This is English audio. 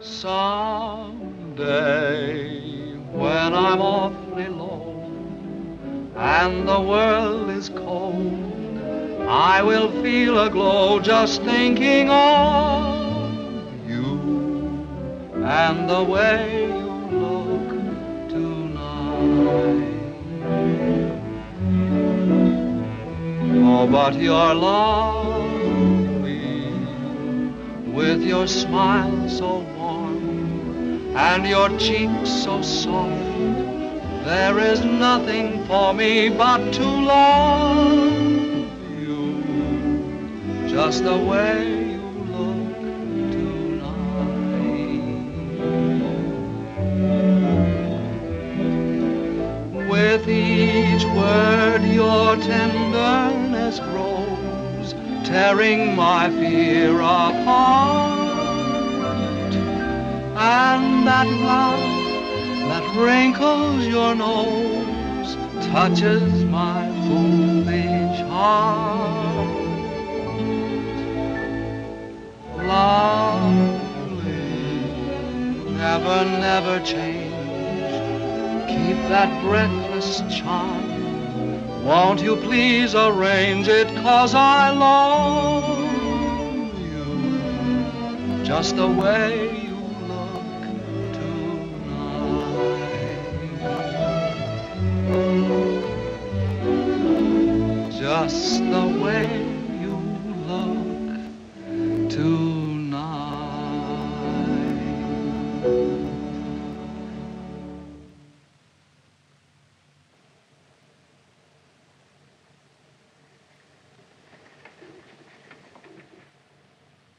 Someday, when I'm awfully low and the world is cold, I will feel a glow just thinking of you and the way you look But you're lovely with your smile so warm and your cheeks so soft. There is nothing for me but to love you just the way tenderness grows, tearing my fear apart. And that laugh that wrinkles your nose touches my foolish heart. Lovely, never, never change. Keep that breathless charm. Won't you please arrange it? Cause I love you just the way you look tonight. Just the way you look tonight.